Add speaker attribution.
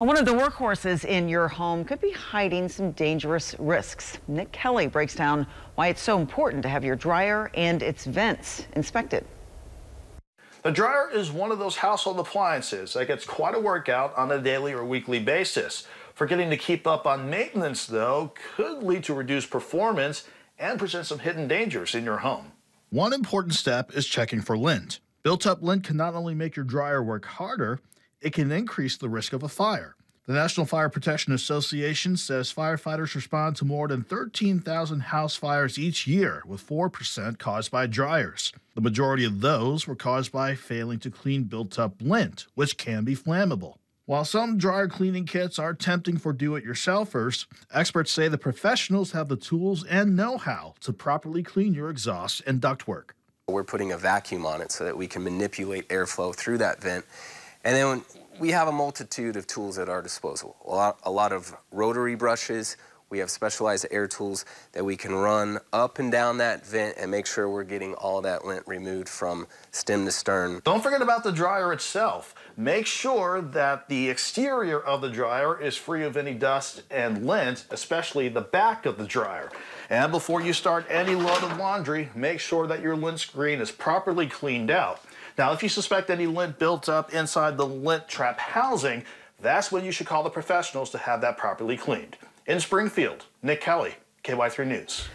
Speaker 1: One of the workhorses in your home could be hiding some dangerous risks. Nick Kelly breaks down why it's so important to have your dryer and its vents inspected.
Speaker 2: The dryer is one of those household appliances that gets quite a workout on a daily or weekly basis. Forgetting to keep up on maintenance, though, could lead to reduced performance and present some hidden dangers in your home. One important step is checking for lint. Built up lint can not only make your dryer work harder, it can increase the risk of a fire. The National Fire Protection Association says firefighters respond to more than 13,000 house fires each year, with 4% caused by dryers. The majority of those were caused by failing to clean built up lint, which can be flammable. While some dryer cleaning kits are tempting for do it yourselfers, experts say the professionals have the tools and know how to properly clean your exhaust and ductwork.
Speaker 3: We're putting a vacuum on it so that we can manipulate airflow through that vent and then we have a multitude of tools at our disposal. A lot, a lot of rotary brushes. We have specialized air tools that we can run up and down that vent and make sure we're getting all that lint removed from stem to stern.
Speaker 2: Don't forget about the dryer itself. Make sure that the exterior of the dryer is free of any dust and lint, especially the back of the dryer. And before you start any load of laundry, make sure that your lint screen is properly cleaned out. Now, if you suspect any lint built up inside the lint trap housing, that's when you should call the professionals to have that properly cleaned. In Springfield, Nick Kelly, KY3 News.